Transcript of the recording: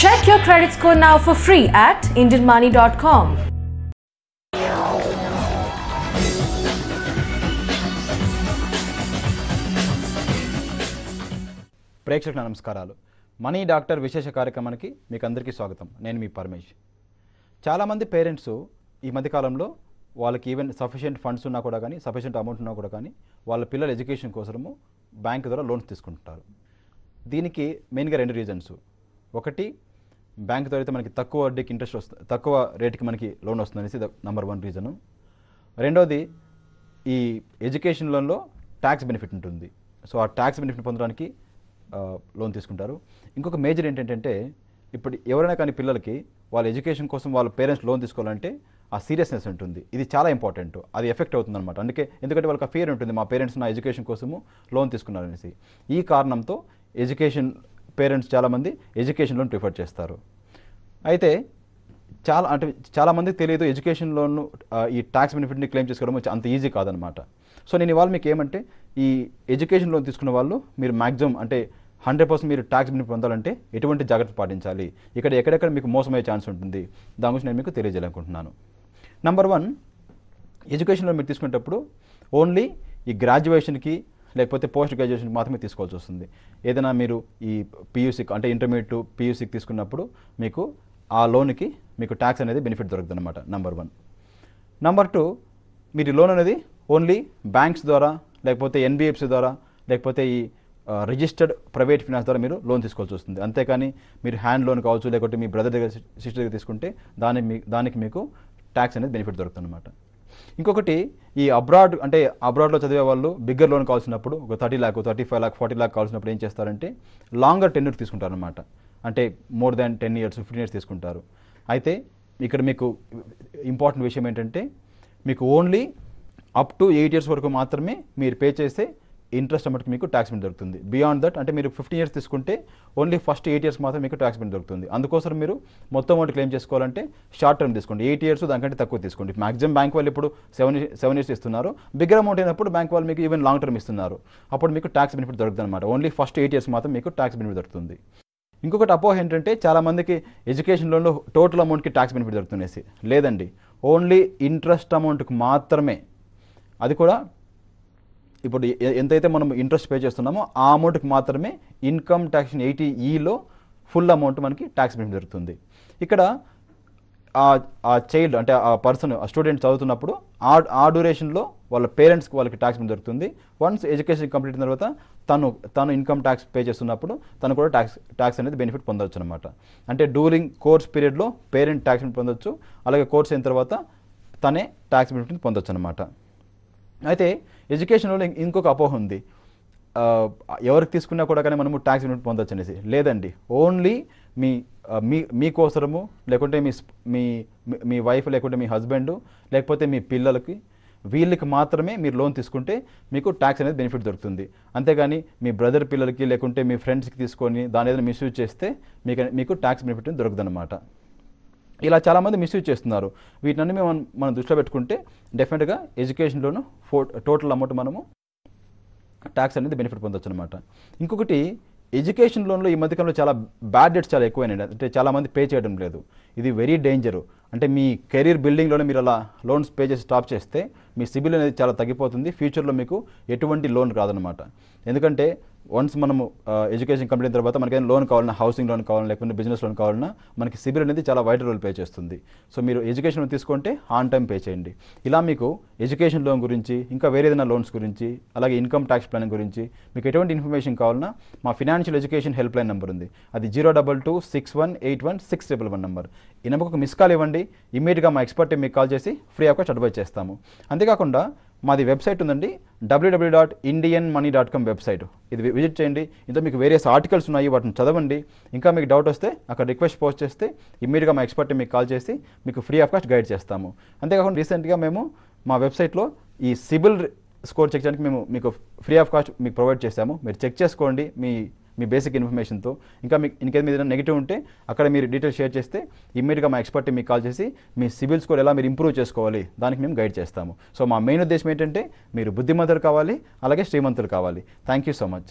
Check your credit score now for free at IndianMoney.com. ప్రేక్షకుల నమస్కారాలు. Money doctor విశేష కార్యక్రమానికి మీకు అందరికీ స్వాగతం. నేను మీ పరమేష్ చాలామంది పేరెంట్స్ ఈ మధ్యకాలంలో వాళ్ళకి ఈవెన్ సఫిషియెంట్ ఫండ్స్ ఉన్నా కూడా కానీ సఫిషియెంట్ అమౌంట్ ఉన్నా కూడా కానీ వాళ్ళ పిల్లల ఎడ్యుకేషన్ కోసము బ్యాంక్ ద్వారా లోన్స్ తీసుకుంటారు. దీనికి మెయిన్గా రెండు రీజన్స్. ఒకటి బ్యాంక్ అయితే మనకి తక్కువ వడ్డీకి ఇంట్రెస్ట్ వస్తుంది తక్కువ రేటుకి మనకి లోన్ వస్తుంది అనేసి నంబర్ వన్ రీజను రెండోది ఈ ఎడ్యుకేషన్ లోన్లో ట్యాక్స్ బెనిఫిట్ ఉంటుంది. సో ఆ ట్యాక్స్ బెనిఫిట్ పొందడానికి లోన్ తీసుకుంటారు. ఇంకొక మేజర్ ఏంటంటే ఇప్పుడు ఎవరైనా కానీ పిల్లలకి వాళ్ళ ఎడ్యుకేషన్ కోసం వాళ్ళ పేరెంట్స్ లోన్ తీసుకోవాలంటే ఆ సీరియస్నెస్ ఉంటుంది. ఇది చాలా ఇంపార్టెంట్ అది ఎఫెక్ట్ అవుతుంది అనమాట అందుకే ఎందుకంటే వాళ్ళకి ఆ ఫియర్ ఉంటుంది మా పేరెంట్స్ నా ఎడ్యుకేషన్ కోసము లోన్ తీసుకున్నారనేసి. ఈ కారణంతో ఎడ్యుకేషన్ పేరెంట్స్ చాలామంది ఎడ్యుకేషన్ లోన్ ప్రిఫర్ చేస్తారు. అయితే చాలా అంటే చాలామందికి తెలియదు ఎడ్యుకేషన్ లోన్ ఈ ట్యాక్స్ బెనిఫిట్ని క్లెయిమ్ చేసుకోవడం అంత ఈజీ కాదనమాట. సో నేను ఇవాళ మీకు ఏమంటే ఈ ఎడ్యుకేషన్ లోన్ తీసుకున్న వాళ్ళు మీరు మ్యాక్సిమం అంటే హండ్రెడ్ పర్సెంట్ మీరు ట్యాక్స్ బెనిఫిట్ పొందాలంటే ఎటువంటి జాగ్రత్త పాటించాలి? ఇక్కడ ఎక్కడెక్కడ మీకు మోసమయ్యే ఛాన్స్ ఉంటుంది? దాని గురించి నేను మీకు తెలియజేయాలనుకుంటున్నాను. నెంబర్ వన్ ఎడ్యుకేషన్లో మీరు తీసుకునేటప్పుడు ఓన్లీ ఈ గ్రాడ్యుయేషన్కి లేకపోతే పోస్ట్ గ్రాడ్యుయేషన్కి మాత్రమే తీసుకోవాల్సి వస్తుంది. ఏదైనా మీరు ఈ పీయూసీకి అంటే ఇంటర్మీడియట్ టు పీయూసీకి తీసుకున్నప్పుడు మీకు ఆ లోన్కి మీకు ట్యాక్స్ అనేది బెనిఫిట్ దొరుకుతుంది అనమాట నెంబర్ వన్ నెంబర్ టూ మీరు లోన్ అనేది ఓన్లీ బ్యాంక్స్ ద్వారా లేకపోతే ఎన్బిఎఫ్సి ద్వారా లేకపోతే ఈ రిజిస్టర్డ్ ప్రైవేట్ ఫినాన్స్ ద్వారా మీరు లోన్ తీసుకోవాల్సి వస్తుంది. అంతేకాని మీరు హ్యాండ్ లోన్ కావచ్చు లేకపోతే మీ బ్రదర్ దగ్గర సిస్టర్ దగ్గర తీసుకుంటే దాని మీ దానికి మీకు ట్యాక్స్ అనేది బెనిఫిట్ దొరుకుతుంది అనమాట ఇంకొకటి ఈ అబ్రాడ్ అంటే అబ్రాడ్లో చదివే వాళ్ళు బిగ్గర్ లోన్ కావాల్సినప్పుడు ఒక thirty lakh thirty five lakh forty lakh కావాల్సినప్పుడు ఏం చేస్తారంటే లాంగర్ టెన్యూర్ తీసుకుంటారనమాట అంటే more than ten years fifteen years తీసుకుంటారు. అయితే ఇక్కడ మీకు ఇంపార్టెంట్ విషయం ఏంటంటే మీకు only up to eight years వరకు మాత్రమే మీరు పే చేస్తే ఇంట్రెస్ట్ అమౌంట్కి మీకు ట్యాక్స్ మీద దొరుకుతుంది. బియాండ్ దట్ అంటే మీరు ఫిఫ్టీన్ ఇయర్స్ తీసుకుంటే ఓన్లీ ఫస్ట్ ఎయిట్ ఇయర్స్ మాత్రం మీకు ట్యాక్స్ మీద దొరుకుతుంది. అందుకోసం మీరు మొత్తం అమౌంట్ క్లెయిమ్ చేసుకోవాలంటే షార్ట్ టర్మ్ తీసుకోండి. ఎయిట్ ఇయర్స్ దానికంటే తక్కువ తీసుకోండి. మాక్సిమం బ్యాంక్ వాళ్ళు ఇప్పుడు సెవెన్ సెవెన్ ఇయర్స్ ఇస్తున్నారు. బిగ్గర్ అమౌంట్ అయినప్పుడు బ్యాంక్ వాళ్ళు మీకు ఈవెన్ లాంగ్ టర్మ్ ఇస్తున్నారు. అప్పుడు మీకు ట్యాక్స్ బెనిఫిట్ దొరుకుతుంది అనమాట ఓన్లీ ఫస్ట్ ఎయిట్ ఇయర్స్ మాత్రం మీకు ట్యాక్స్ బెనిఫిట్ దొరుకుతుంది. ఇంకొకటి అపోహ ఏంటంటే చాలామందికి ఎడ్యుకేషన్ లోన్లో టోటల్ అమౌంట్కి ట్యాక్స్ బెనిఫిట్ దొరుకుతుండేసి. లేదండి. ఓన్లీ ఇంట్రెస్ట్ అమౌంట్కి మాత్రమే. అది కూడా ఇప్పుడు ఎంతైతే మనం ఇంట్రెస్ట్ పే చేస్తున్నామో ఆ అమౌంట్కి మాత్రమే ఇన్కమ్ ట్యాక్స్ ఎయిటీ ఈలో ఫుల్ అమౌంట్ మనకి ట్యాక్స్ బెనిఫిట్ దొరుకుతుంది. ఇక్కడ ఆ ఆ చైల్డ్ అంటే ఆ పర్సన్ ఆ స్టూడెంట్ చదువుతున్నప్పుడు ఆ ఆ డ్యూరేషన్లో వాళ్ళ పేరెంట్స్కి వాళ్ళకి ట్యాక్స్ బిల్ దొరుకుతుంది. వన్స్ ఎడ్యుకేషన్ కంప్లీట్ అయిన తర్వాత తను తను ఇన్కమ్ ట్యాక్స్ పే చేస్తున్నప్పుడు తను కూడా ట్యాక్స్ ట్యాక్స్ అనేది బెనిఫిట్ పొందవచ్చు అనమాట అంటే డ్యూరింగ్ కోర్స్ పీరియడ్లో పేరెంట్ ట్యాక్స్ పొందొచ్చు అలాగే కోర్స్ అయిన తర్వాత తనే ట్యాక్స్ బెనిఫిట్ పొందొచ్చు అనమాట అయితే ఎడ్యుకేషన్లో ఇంకొక అపోహ ఉంది. ఎవరికి తీసుకున్నా కూడా కానీ మనము ట్యాక్స్ బెనిఫిట్ పొందొచ్చు అనేసి లేదండి. ఓన్లీ మీ మీ మీకోసరము లేకుంటే మీ మీ మీ- వైఫ్ లేకుంటే మీ హస్బెండ్ లేకపోతే మీ పిల్లలకి వీళ్ళకి మాత్రమే మీరు లోన్ తీసుకుంటే మీకు ట్యాక్స్ అనేది బెనిఫిట్ దొరుకుతుంది. అంతేగాని మీ బ్రదర్ పిల్లలకి లేకుంటే మీ ఫ్రెండ్స్కి తీసుకొని దాని ఏదైనా మిస్యూజ్ చేస్తే మీకు మీకు ట్యాక్స్ బెనిఫిట్ దొరుకుతుంది ఇలా చాలామంది మిస్యూజ్ చేస్తున్నారు. వీటిని మనం మనం దృష్టిలో పెట్టుకుంటే డెఫినెట్గా ఎడ్యుకేషన్లోను ఫో టోటల్ అమౌంట్ మనము ట్యాక్స్ అనేది బెనిఫిట్ పొందొచ్చు అనమాట ఇంకొకటి ఎడ్యుకేషన్ లోన్లో ఈ మధ్యకాలంలో చాలా బ్యాడ్ డేట్స్ చాలా ఎక్కువైనాయి అంటే చాలామంది పే చేయడం లేదు. ఇది వెరీ డేంజర్. అంటే మీ కెరీర్ బిల్డింగ్లోనే మీరు అలా లోన్స్ పే చేసి స్టాప్ చేస్తే మీ సిబిల్ అనేది చాలా తగ్గిపోతుంది. ఫ్యూచర్లో మీకు ఎటువంటి లోన్ రాదనమాట ఎందుకంటే వన్స్ మనము ఎడ్యుకేషన్ కంప్లీట్ అయిన తర్వాత మనకి లోన్ కావాలన్నా హౌసింగ్ లోన్ కావాలన్నా లేకపోతే బిజినెస్ లోన్ కావాలన్నా మనకి సిబిల్ అనేది చాలా వైట్ రోల్ పే చేస్తుంది. సో మీరు ఎడ్యుకేషన్ తీసుకుంటే ఆన్ టైం పే చేయండి. ఇలా మీకు ఎడ్యుకేషన్ లోన్ గురించి ఇంకా వేరే ఏదైనా లోన్స్ గురించి అలాగే ఇన్కమ్ ట్యాక్స్ ప్లాన్ గురించి మీకు ఎటువంటి ఇన్ఫర్మేషన్ కావాలన్నా మా financial education help line number ఉంది. అది zero double two six one eight one six triple one number. ఈ నెంబర్కి ఒక మిస్ కాల్ ఇవ్వండి. ఇమీడియట్గా మా ఎక్స్పర్ట్ మీకు కాల్ చేసి ఫ్రీ ఆఫ్ కాస్ట్ అడ్వైజ్ చేస్తాము. అంతేకాకుండా మాది వెబ్సైట్ ఉందండి WWW dot Indian money dot com website. ఇది విజిట్ చేయండి. ఇందులో మీకు వేరియస్ ఆర్టికల్స్ ఉన్నాయి వాటిని చదవండి. ఇంకా మీకు డౌట్ వస్తే అక్కడ రిక్వెస్ట్ పోస్ట్ చేస్తే ఇమ్మీడియట్గా మా ఎక్స్పర్ట్ మీకు కాల్ చేసి మీకు ఫ్రీ ఆఫ్ కాస్ట్ గైడ్ చేస్తాము. అంతేకాకుండా రీసెంట్గా మేము మా వెబ్సైట్లో ఈ సిబిల్ స్కోర్ చెక్ చేయడానికి మేము మీకు ఫ్రీ ఆఫ్ కాస్ట్ మీకు ప్రొవైడ్ చేశాము. మీరు చెక్ చేసుకోండి. మీ మీ బేసిక్ ఇన్ఫర్మేషన్తో ఇంకా మీకు ఇంకేది మీద నెగిటివ్ ఉంటే అక్కడ మీరు డీటెయిల్ షేర్ చేస్తే ఇమీడియట్గా మా ఎక్స్పర్ట్ మీకు కాల్ చేసి మీ సివిల్ స్కోర్ ఎలా మీరు ఇంప్రూవ్ చేసుకోవాలి దానికి మేము గైడ్ చేస్తాము. సో మా మెయిన్ ఉద్దేశం ఏంటంటే మీరు బుద్ధిమంతులు కావాలి అలాగే శ్రీమంతులు కావాలి. Thank you so much